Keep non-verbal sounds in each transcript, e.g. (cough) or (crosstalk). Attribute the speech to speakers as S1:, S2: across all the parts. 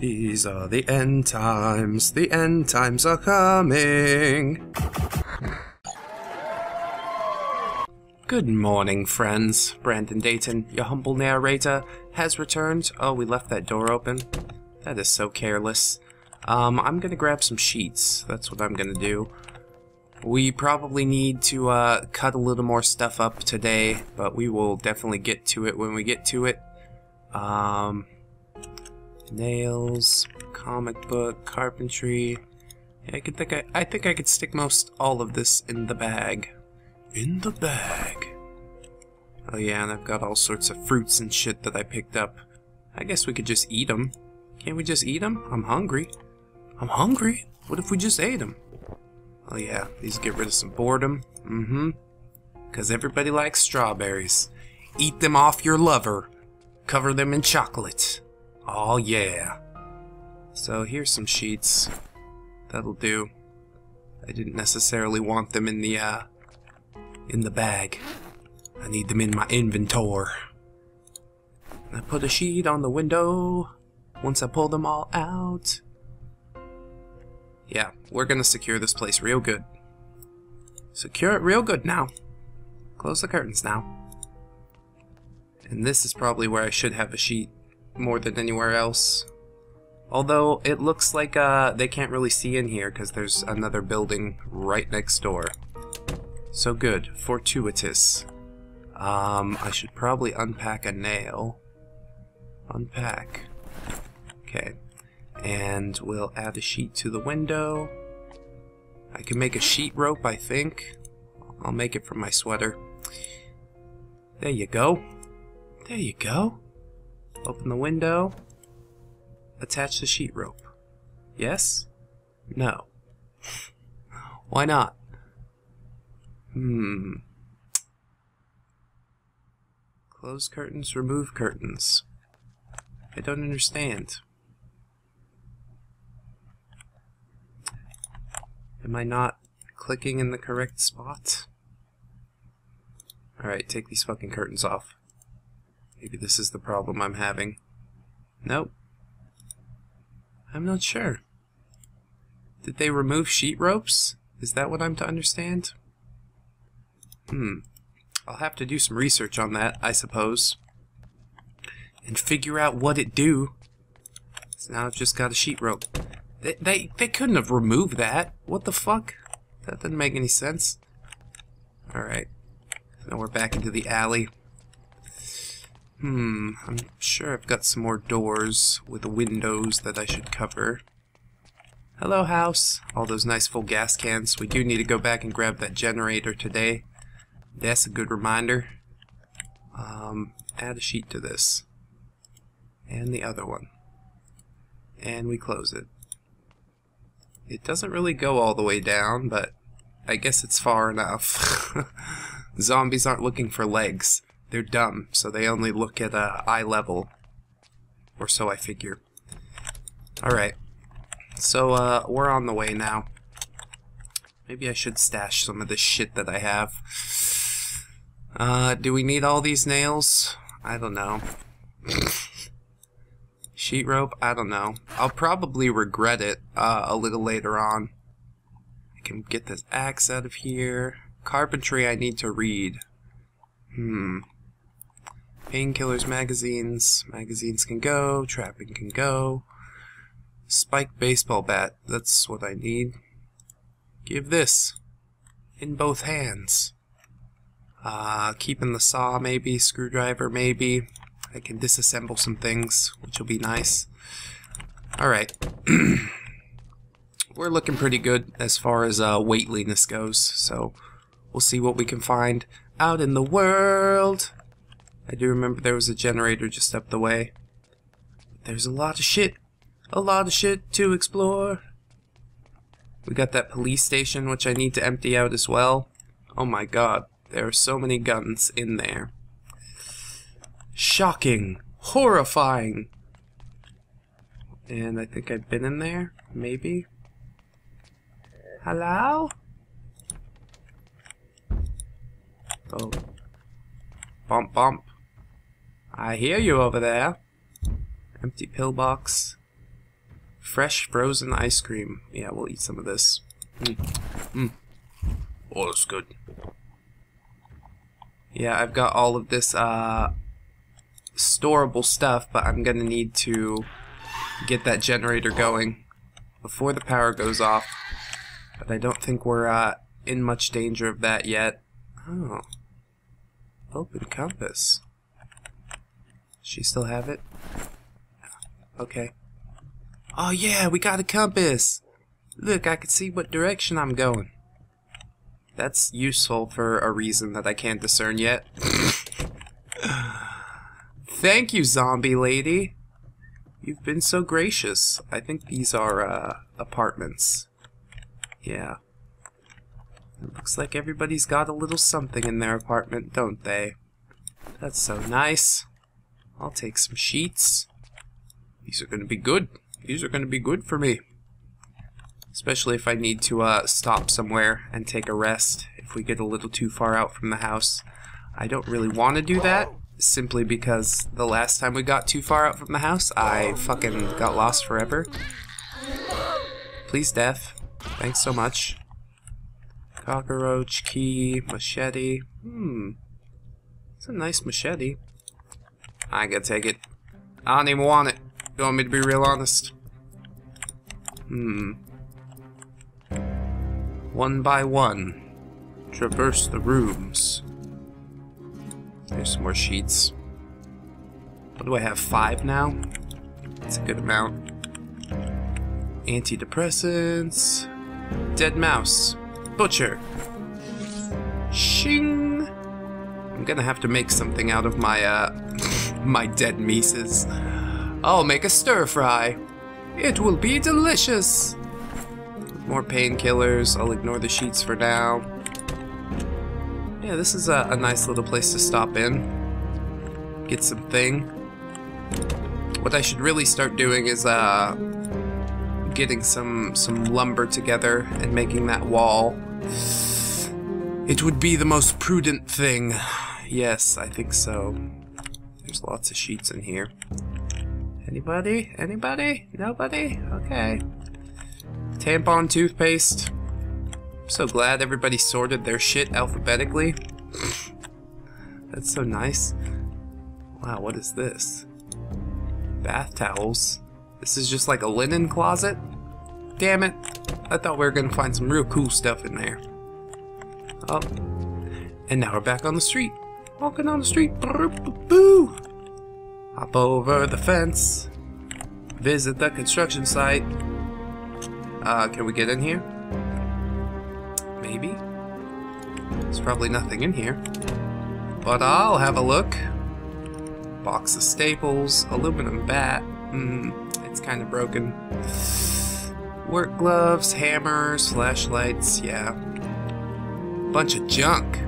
S1: These are the end times. The end times are coming. Good morning, friends. Brandon Dayton, your humble narrator, has returned. Oh, we left that door open. That is so careless. Um, I'm gonna grab some sheets. That's what I'm gonna do. We probably need to uh, cut a little more stuff up today, but we will definitely get to it when we get to it. Um, nails, comic book, carpentry. Yeah, I could think I, I think I could stick most all of this in the bag. In the bag. Oh yeah, and I've got all sorts of fruits and shit that I picked up. I guess we could just eat them. Can't we just eat them? I'm hungry. I'm hungry. What if we just ate them? Oh yeah, these get rid of some boredom. Mm-hmm. Because everybody likes strawberries. Eat them off your lover. Cover them in chocolate. Oh yeah. So here's some sheets. That'll do. I didn't necessarily want them in the, uh, in the bag. I need them in my inventory. I put a sheet on the window once I pull them all out. Yeah, we're gonna secure this place real good. Secure it real good now. Close the curtains now. And this is probably where I should have a sheet more than anywhere else. Although it looks like uh, they can't really see in here because there's another building right next door. So good. Fortuitous. Um, I should probably unpack a nail. Unpack. Okay. And we'll add a sheet to the window. I can make a sheet rope, I think. I'll make it from my sweater. There you go. There you go. Open the window. Attach the sheet rope. Yes? No. (laughs) Why not? Hmm. Close curtains, remove curtains. I don't understand. Am I not clicking in the correct spot? Alright, take these fucking curtains off. Maybe this is the problem I'm having. Nope. I'm not sure. Did they remove sheet ropes? Is that what I'm to understand? Hmm. I'll have to do some research on that, I suppose. And figure out what it do. So now I've just got a sheet rope. They, they, they couldn't have removed that. What the fuck? That doesn't make any sense. Alright. Now we're back into the alley. Hmm, I'm sure I've got some more doors with windows that I should cover. Hello, house. All those nice full gas cans. We do need to go back and grab that generator today. That's a good reminder. Um, add a sheet to this. And the other one. And we close it. It doesn't really go all the way down, but I guess it's far enough. (laughs) Zombies aren't looking for legs. They're dumb, so they only look at uh, eye level. Or so I figure. Alright. So, uh, we're on the way now. Maybe I should stash some of the shit that I have. Uh, do we need all these nails? I don't know. (laughs) Sheet rope? I don't know. I'll probably regret it uh, a little later on. I can get this axe out of here. Carpentry I need to read. Hmm. Painkillers magazines. Magazines can go. Trapping can go. Spike baseball bat. That's what I need. Give this. In both hands. Uh, keeping the saw maybe. Screwdriver maybe. I can disassemble some things, which will be nice. Alright. (clears throat) We're looking pretty good as far as uh, weightliness goes, so we'll see what we can find out in the world. I do remember there was a generator just up the way. There's a lot of shit. A lot of shit to explore. We got that police station, which I need to empty out as well. Oh my god, there are so many guns in there. Shocking. Horrifying. And I think I've been in there, maybe? Hello? Oh. Bump bump. I hear you over there. Empty pillbox. Fresh frozen ice cream. Yeah, we'll eat some of this. Mm. Mm. Oh, that's good. Yeah, I've got all of this uh, storable stuff, but I'm gonna need to get that generator going before the power goes off. But I don't think we're uh, in much danger of that yet. Oh. Open compass. She still have it? Okay. Oh yeah, we got a compass! Look, I can see what direction I'm going. That's useful for a reason that I can't discern yet. (sighs) Thank you, zombie lady. You've been so gracious. I think these are, uh, apartments. Yeah. It looks like everybody's got a little something in their apartment, don't they? That's so nice. I'll take some sheets. These are going to be good. These are going to be good for me. Especially if I need to uh, stop somewhere and take a rest if we get a little too far out from the house. I don't really want to do that, simply because the last time we got too far out from the house, I fucking got lost forever. Please, death. Thanks so much. Cockroach, key, machete. Hmm. It's a nice machete. I gotta take it. I don't even want it. You want me to be real honest? Hmm. One by one, traverse the rooms. There's some more sheets. What do I have? Five now? That's a good amount. Antidepressants. Dead mouse. Butcher. Shing! I'm gonna have to make something out of my, uh, my dead Mises. I'll make a stir fry. It will be delicious. More painkillers. I'll ignore the sheets for now. Yeah, this is a, a, nice little place to stop in. Get some thing. What I should really start doing is uh, getting some some lumber together and making that wall. It would be the most prudent thing. Yes, I think so. There's lots of sheets in here. Anybody? Anybody? Nobody? Okay. Tampon toothpaste. I'm so glad everybody sorted their shit alphabetically. (laughs) That's so nice. Wow, what is this? Bath towels. This is just like a linen closet? Damn it. I thought we were gonna find some real cool stuff in there. Oh. And now we're back on the street. Walking on the street. Boo! Hop over the fence. Visit the construction site. Uh, can we get in here? Maybe? There's probably nothing in here. But I'll have a look. Box of staples, aluminum bat. Hmm, it's kind of broken. Work gloves, hammers, flashlights, yeah. Bunch of junk.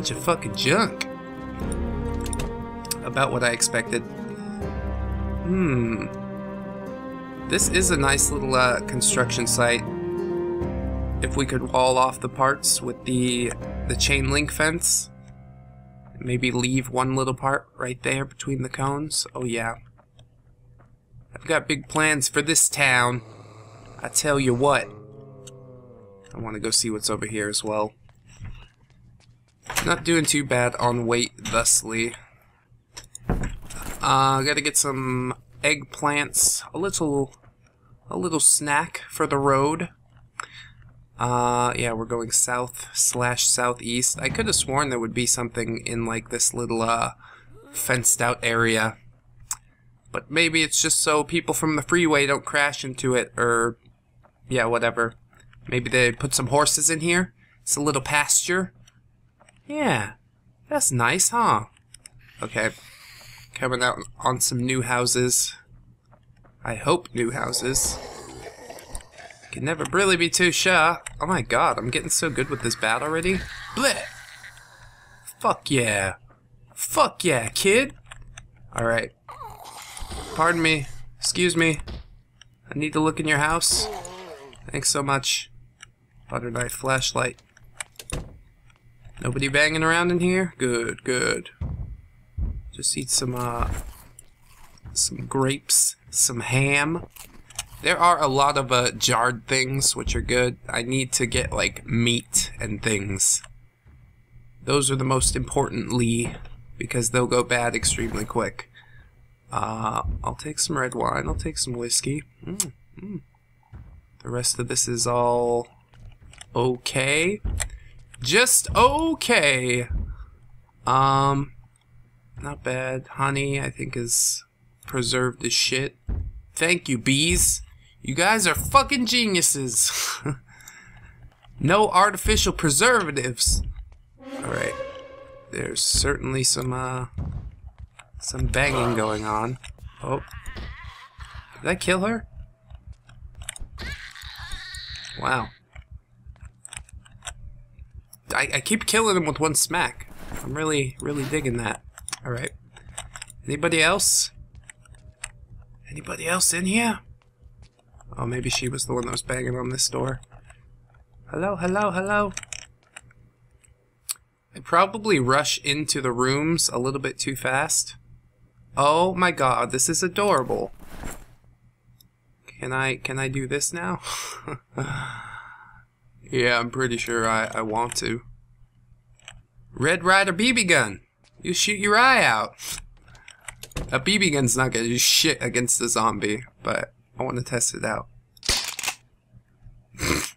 S1: Bunch of fucking junk. About what I expected. Hmm. This is a nice little uh, construction site. If we could wall off the parts with the the chain link fence, maybe leave one little part right there between the cones. Oh yeah. I've got big plans for this town. I tell you what. I want to go see what's over here as well. Not doing too bad on weight thusly. Uh, gotta get some eggplants, a little a little snack for the road. Uh, yeah, we're going south slash southeast. I could have sworn there would be something in like this little uh, fenced out area. But maybe it's just so people from the freeway don't crash into it, or yeah, whatever. Maybe they put some horses in here. It's a little pasture. Yeah, that's nice, huh? Okay, coming out on some new houses. I hope new houses. Can never really be too sure. Oh my god, I'm getting so good with this bat already. Bleh! Fuck yeah. Fuck yeah, kid! Alright. Pardon me. Excuse me. I need to look in your house. Thanks so much. Butter knife flashlight. Nobody banging around in here? Good, good. Just eat some, uh, some grapes some ham. There are a lot of uh, jarred things, which are good. I need to get, like, meat and things. Those are the most importantly, because they'll go bad extremely quick. Uh, I'll take some red wine. I'll take some whiskey. Mm, mm. The rest of this is all okay. Just okay. Um, not bad. Honey, I think, is preserved as shit. Thank you, bees. You guys are fucking geniuses. (laughs) no artificial preservatives. Alright. There's certainly some, uh, some banging going on. Oh. Did I kill her? Wow. I, I keep killing him with one smack. I'm really, really digging that. Alright. Anybody else? Anybody else in here? Oh, maybe she was the one that was banging on this door. Hello, hello, hello. I probably rush into the rooms a little bit too fast. Oh my god, this is adorable. Can I, can I do this now? (laughs) yeah, I'm pretty sure I, I want to. Red Ryder BB gun. You shoot your eye out. A BB gun's not gonna do shit against a zombie, but I want to test it out. (laughs)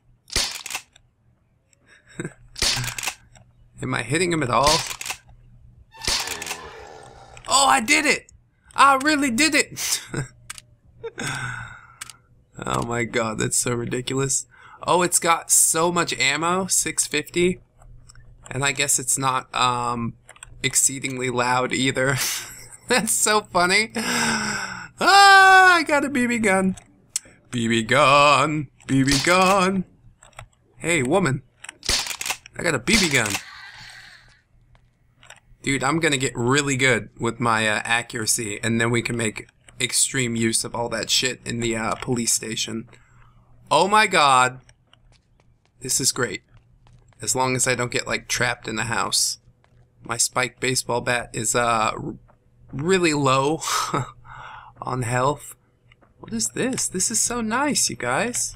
S1: Am I hitting him at all? Oh, I did it! I really did it! (laughs) oh my god, that's so ridiculous. Oh, it's got so much ammo, 650. And I guess it's not um, exceedingly loud either. (laughs) That's so funny. Ah, I got a BB gun. BB gun. BB gun. Hey, woman. I got a BB gun. Dude, I'm gonna get really good with my uh, accuracy, and then we can make extreme use of all that shit in the uh, police station. Oh my god. This is great. As long as I don't get, like, trapped in the house. My spiked baseball bat is, uh, really low (laughs) on health. What is this? This is so nice, you guys.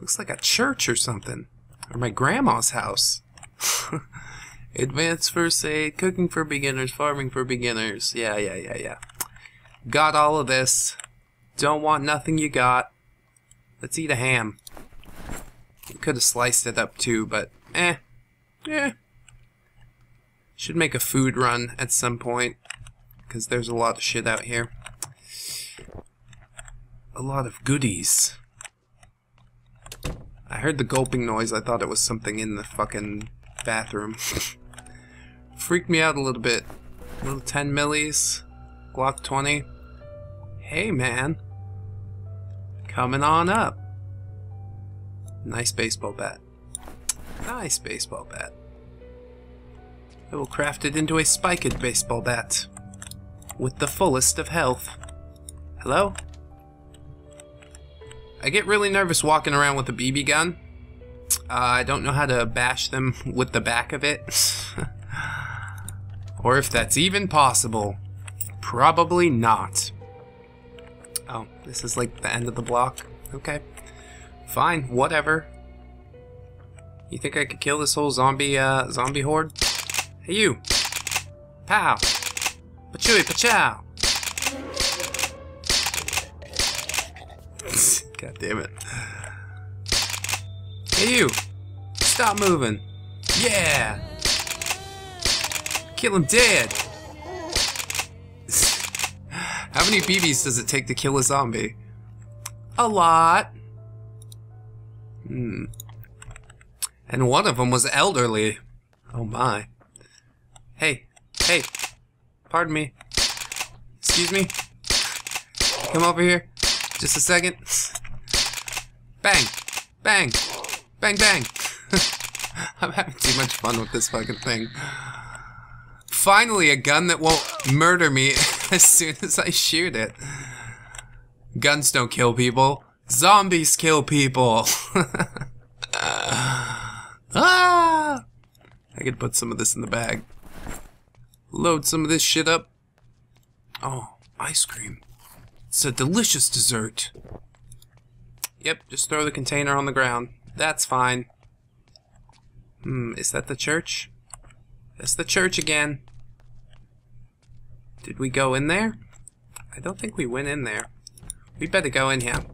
S1: Looks like a church or something. Or my grandma's house. (laughs) Advanced first aid, cooking for beginners, farming for beginners. Yeah, yeah, yeah, yeah. Got all of this. Don't want nothing you got. Let's eat a ham. Could have sliced it up too, but Eh. Eh. Should make a food run at some point. Because there's a lot of shit out here. A lot of goodies. I heard the gulping noise. I thought it was something in the fucking bathroom. (laughs) Freaked me out a little bit. Little 10 millis. Glock 20. Hey, man. Coming on up. Nice baseball bat. Nice baseball bat. I will craft it into a spiked baseball bat. With the fullest of health. Hello? I get really nervous walking around with a BB gun. Uh, I don't know how to bash them with the back of it. (laughs) or if that's even possible. Probably not. Oh, this is like the end of the block? Okay. Fine, whatever. You think I could kill this whole zombie, uh, zombie horde? Hey, you! Pow! Pachui, pachow! (laughs) God damn it. Hey, you! Stop moving! Yeah! Kill him dead! (sighs) How many BBs does it take to kill a zombie? A lot. Hmm. And one of them was elderly. Oh my. Hey, hey, pardon me. Excuse me. Come over here. Just a second. Bang, bang, bang, bang. (laughs) I'm having too much fun with this fucking thing. Finally, a gun that won't murder me (laughs) as soon as I shoot it. Guns don't kill people. Zombies kill people. (laughs) Ah! I could put some of this in the bag. Load some of this shit up. Oh, ice cream. It's a delicious dessert. Yep, just throw the container on the ground. That's fine. Hmm, is that the church? That's the church again. Did we go in there? I don't think we went in there. We better go in here.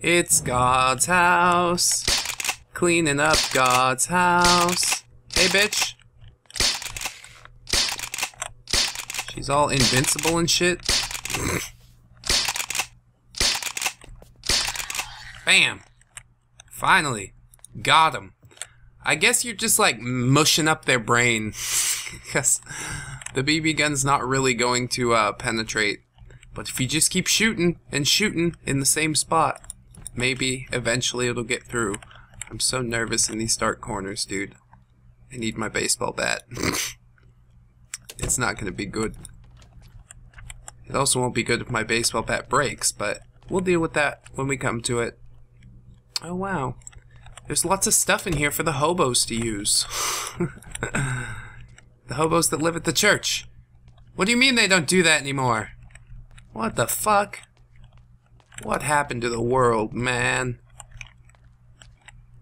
S1: It's God's house. Cleaning up God's house. Hey, bitch. She's all invincible and shit. Bam. Finally. Got him. I guess you're just like mushing up their brain. (laughs) Because the BB gun's not really going to uh, penetrate. But if you just keep shooting and shooting in the same spot, maybe eventually it'll get through. I'm so nervous in these dark corners, dude. I need my baseball bat. (laughs) it's not going to be good. It also won't be good if my baseball bat breaks, but we'll deal with that when we come to it. Oh, wow. There's lots of stuff in here for the hobos to use. (laughs) the hobos that live at the church. What do you mean they don't do that anymore? What the fuck? What happened to the world, man?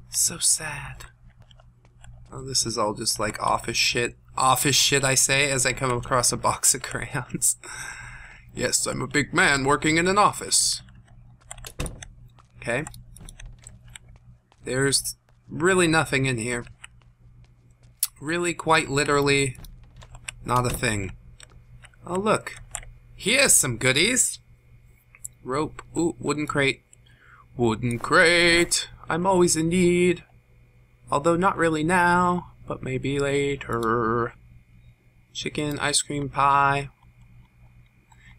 S1: So sad. Oh, this is all just like office shit. Office shit, I say, as I come across a box of crayons. (laughs) yes, I'm a big man working in an office. Okay. There's really nothing in here. Really, quite literally, not a thing. Oh, look. Here's some goodies. Rope. Ooh, wooden crate. Wooden crate. I'm always in need. Although not really now, but maybe later. Chicken, ice cream pie.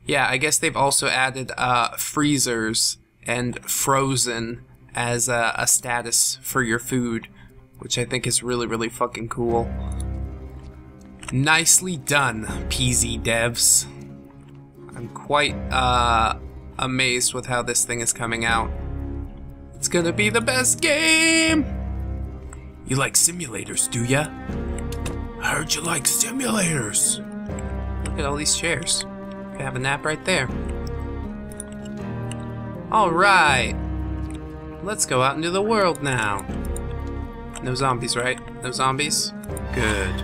S1: Yeah, I guess they've also added uh, freezers and frozen as a, a status for your food, which I think is really, really fucking cool. Nicely done, PZ devs. I'm quite uh, amazed with how this thing is coming out. It's gonna be the best game! You like simulators, do ya? I heard you like simulators. Look at all these chairs. Could have a nap right there. Alright. Let's go out into the world now. No zombies, right? No zombies? Good.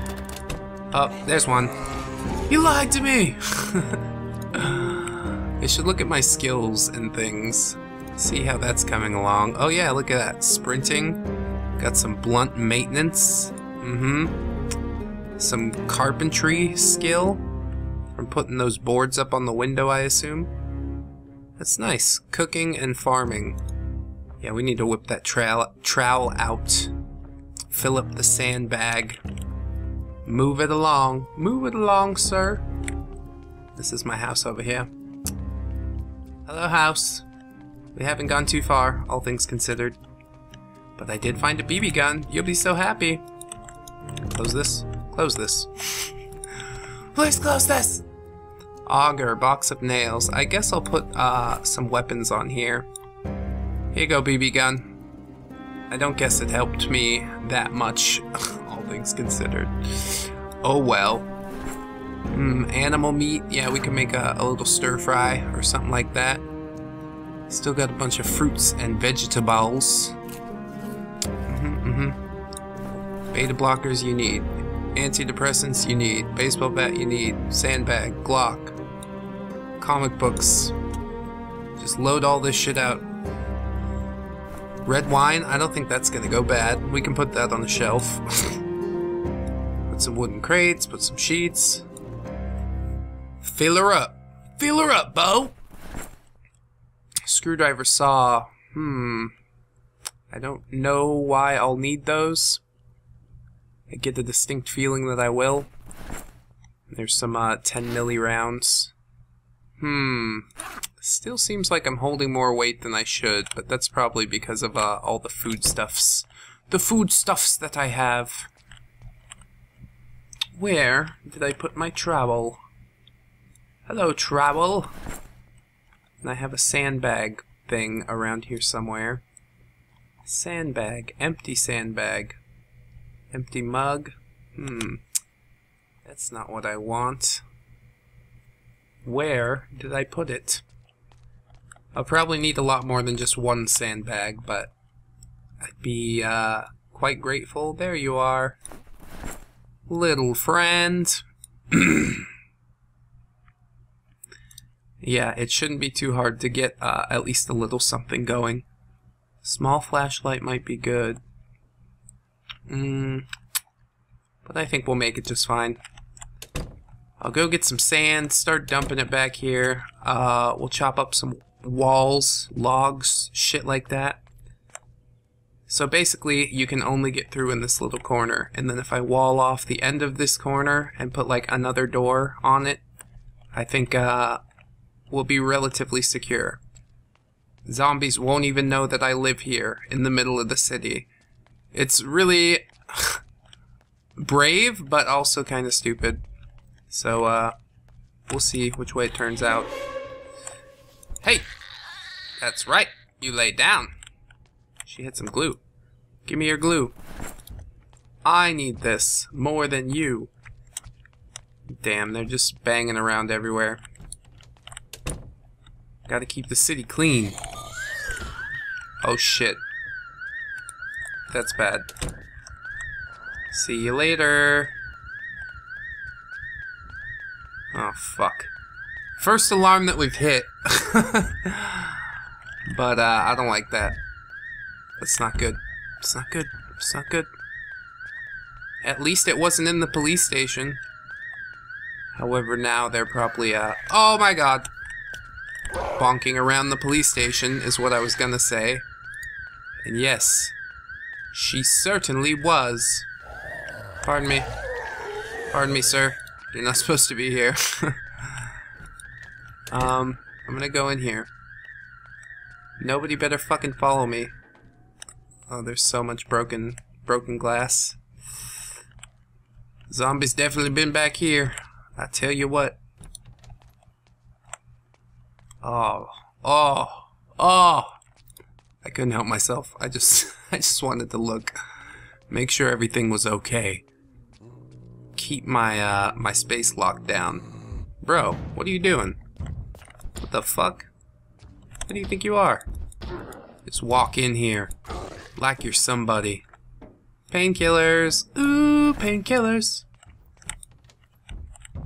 S1: Oh, there's one. You lied to me! (laughs) I should look at my skills and things. See how that's coming along. Oh yeah, look at that. Sprinting. Got some blunt maintenance. Mm-hmm. Some carpentry skill. From putting those boards up on the window, I assume. That's nice. Cooking and farming. Yeah, we need to whip that trowel, trowel out. Fill up the sandbag. Move it along. Move it along, sir. This is my house over here. Hello, house. We haven't gone too far, all things considered. But I did find a BB gun. You'll be so happy. Close this. Close this. Please close this! Auger, box of nails. I guess I'll put uh, some weapons on here. Here you go, BB gun. I don't guess it helped me that much, (laughs) all things considered. Oh well. Mm, animal meat. Yeah, we can make a, a little stir fry or something like that. Still got a bunch of fruits and vegetables. Beta blockers you need. Antidepressants you need. Baseball bat you need. Sandbag. Glock. Comic books. Just load all this shit out. Red wine? I don't think that's gonna go bad. We can put that on the shelf. (laughs) put some wooden crates, put some sheets. Fill her up. Fill her up, Bo! Screwdriver saw. Hmm. I don't know why I'll need those. I get the distinct feeling that I will. There's some uh, 10 milli rounds. Hmm. Still seems like I'm holding more weight than I should, but that's probably because of uh, all the foodstuffs. The foodstuffs that I have. Where did I put my trowel? Hello, trowel. And I have a sandbag thing around here somewhere. Sandbag. Empty sandbag. Empty mug. Hmm. That's not what I want. Where did I put it? I'll probably need a lot more than just one sandbag, but I'd be uh, quite grateful. There you are, little friend. (clears throat) yeah, it shouldn't be too hard to get uh, at least a little something going. Small flashlight might be good. Mm, but I think we'll make it just fine. I'll go get some sand, start dumping it back here. Uh, we'll chop up some walls, logs, shit like that. So basically, you can only get through in this little corner. And then if I wall off the end of this corner and put like another door on it, I think uh, we'll be relatively secure. Zombies won't even know that I live here in the middle of the city. It's really (sighs) brave, but also kind of stupid. So, uh, we'll see which way it turns out. Hey! That's right. You lay down. She had some glue. Give me your glue. I need this more than you. Damn, they're just banging around everywhere. Gotta keep the city clean. Oh shit. That's bad. See you later. Oh fuck. First alarm that we've hit. (laughs) but uh, I don't like that. That's not good. It's not good. It's not good. At least it wasn't in the police station. However, now they're probably, uh... Oh my god! Bonking around the police station is what I was gonna say. And yes, she certainly was. Pardon me. Pardon me, sir. You're not (laughs) supposed to be here. (laughs) um, I'm gonna go in here. Nobody better fucking follow me. Oh, there's so much broken, broken glass. Zombies definitely been back here. I tell you what. Oh, oh, oh. I couldn't help myself. I just, (laughs) I just wanted to look, make sure everything was okay. Keep my, uh, my space locked down. Bro, what are you doing? What the fuck? Who do you think you are? Just walk in here. Like you're somebody. Painkillers. Ooh, painkillers.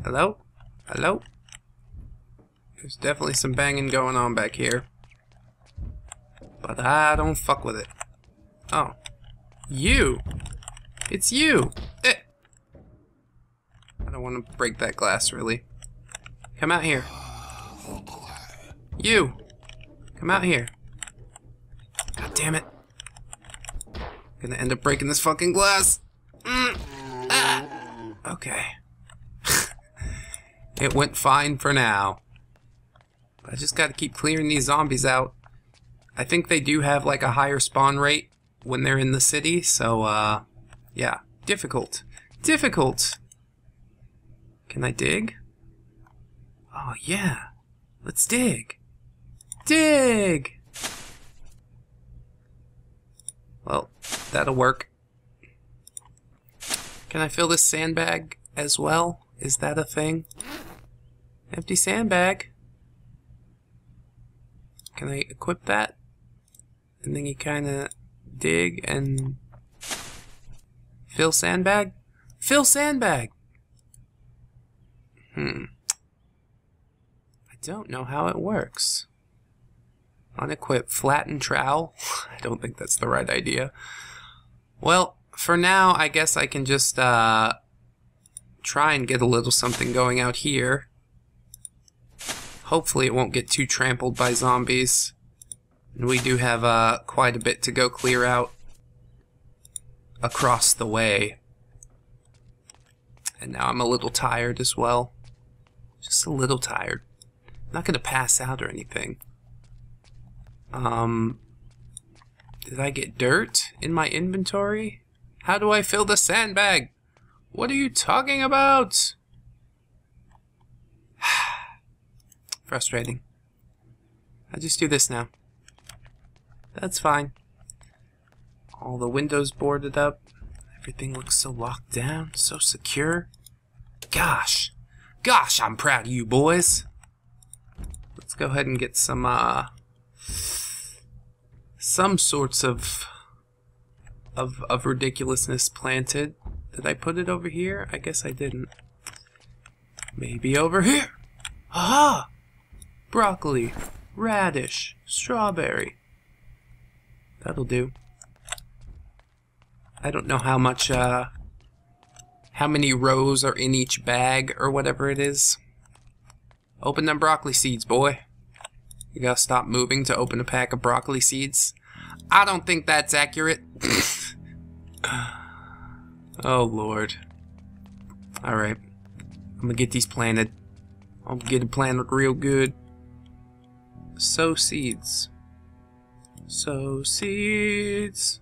S1: Hello? Hello? There's definitely some banging going on back here. But I don't fuck with it. Oh. You! It's you! Eh. I don't want to break that glass, really. Come out here. You! Come out here. God damn it. I'm Gonna end up breaking this fucking glass. Mm. Ah. Okay. (laughs) it went fine for now. I just gotta keep clearing these zombies out. I think they do have like a higher spawn rate when they're in the city, so uh, yeah, difficult. Difficult! Can I dig? Oh yeah, let's dig. Dig! Well, that'll work. Can I fill this sandbag as well? Is that a thing? Empty sandbag. Can I equip that? And then you kind of dig and fill sandbag? Fill sandbag! Hmm. I don't know how it works. Unequip flatten trowel? (laughs) I don't think that's the right idea. Well, for now, I guess I can just uh, try and get a little something going out here. Hopefully it won't get too trampled by zombies. We do have uh, quite a bit to go clear out across the way. And now I'm a little tired as well. Just a little tired. I'm not going to pass out or anything. Um, did I get dirt in my inventory? How do I fill the sandbag? What are you talking about? (sighs) Frustrating. I just do this now. That's fine. All the windows boarded up. Everything looks so locked down, so secure. Gosh. Gosh, I'm proud of you boys. Let's go ahead and get some, uh, some sorts of of of ridiculousness planted. Did I put it over here? I guess I didn't. Maybe over here. Aha! Broccoli, radish, strawberry. That'll do. I don't know how much, uh, how many rows are in each bag or whatever it is. Open them broccoli seeds, boy. You gotta stop moving to open a pack of broccoli seeds. I don't think that's accurate. (laughs) oh, Lord. Alright. I'm gonna get these planted. I'll get it planted real good. Sow seeds. Sow seeds.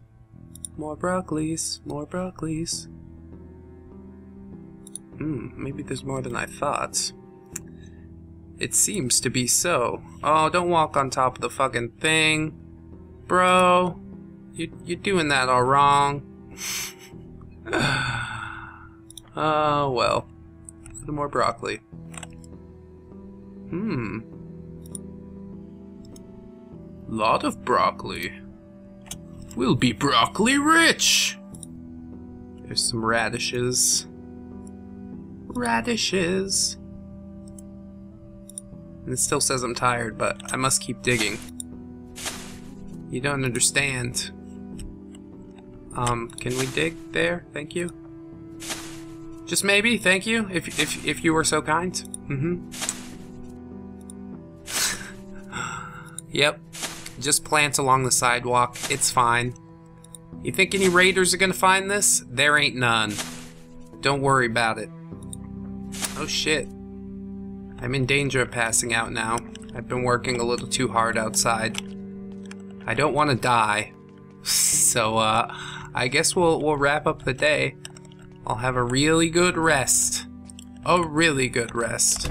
S1: More broccolis. More broccolis. Hmm, maybe there's more than I thought. It seems to be so. Oh, don't walk on top of the fucking thing. Bro, you, you're doing that all wrong. oh, (sighs) well. A little more broccoli. Hmm. Lot of broccoli. We'll be broccoli rich! There's some radishes. Radishes. And it still says I'm tired, but I must keep digging. You don't understand. Um, can we dig there? Thank you. Just maybe, thank you, if, if, if you were so kind. Mm-hmm. (laughs) yep. Just plants along the sidewalk. It's fine. You think any raiders are gonna find this? There ain't none. Don't worry about it. Oh shit. I'm in danger of passing out now. I've been working a little too hard outside. I don't want to die. (laughs) So, uh, I guess we'll, we'll wrap up the day. I'll have a really good rest. A really good rest.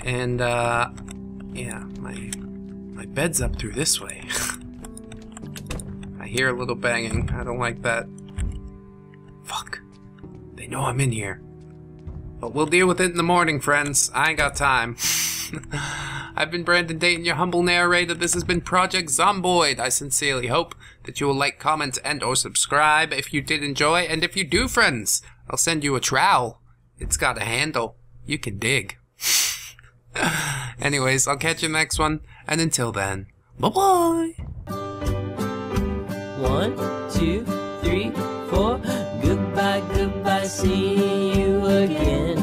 S1: And, uh, yeah, my, my bed's up through this way. (laughs) I hear a little banging. I don't like that. Fuck. They know I'm in here. But we'll deal with it in the morning, friends. I ain't got time. (laughs) I've been Brandon Dayton, your humble narrator. This has been Project Zomboid. I sincerely hope that you will like, comment, and or subscribe if you did enjoy. And if you do, friends, I'll send you a trowel. It's got a handle. You can dig. (laughs) Anyways, I'll catch you next one. And until then, bye-bye.
S2: One, two, three, four. Goodbye, goodbye, see you again.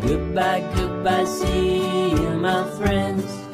S2: Goodbye, goodbye, see you, my friends.